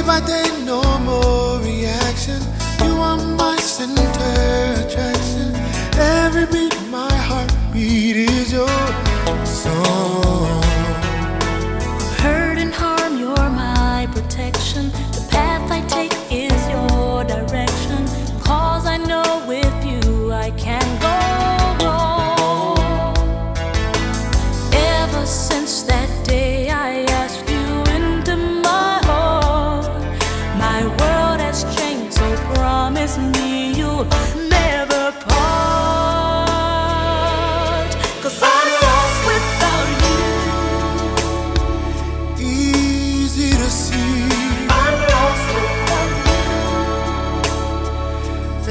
day by day, no more reaction. You are my center attraction.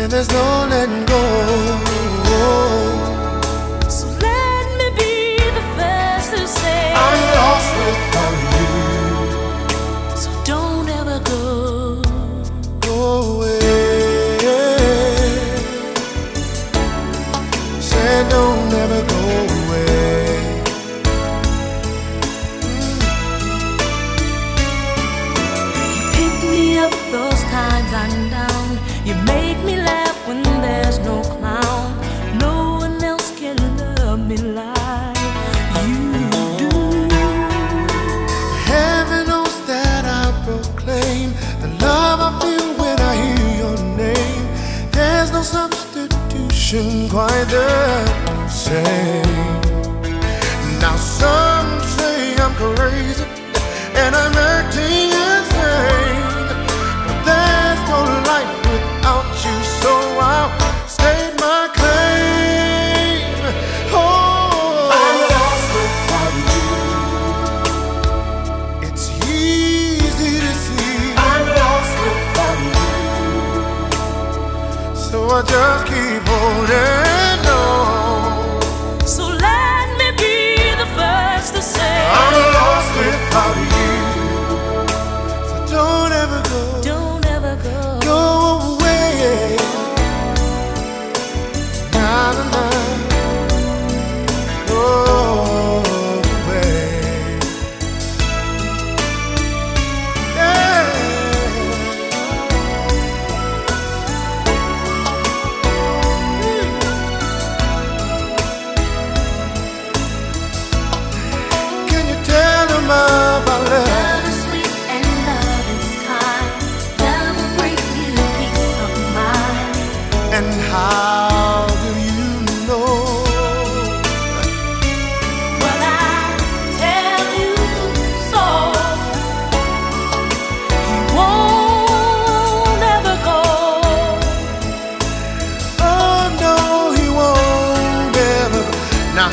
there's no letting go. quite the same. Now some say I'm crazy and I'm acting insane, but there's no life without you, so I'll state my claim. Oh, I'm lost without you. It's easy to see. I'm lost without you, so I just keep louder And how do you know? Well, I tell you so. He won't ever go. Oh, no, he won't ever. Now,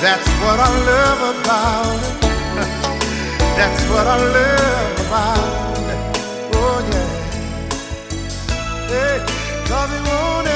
that's what I love about it. That's what I love about it. love, it won't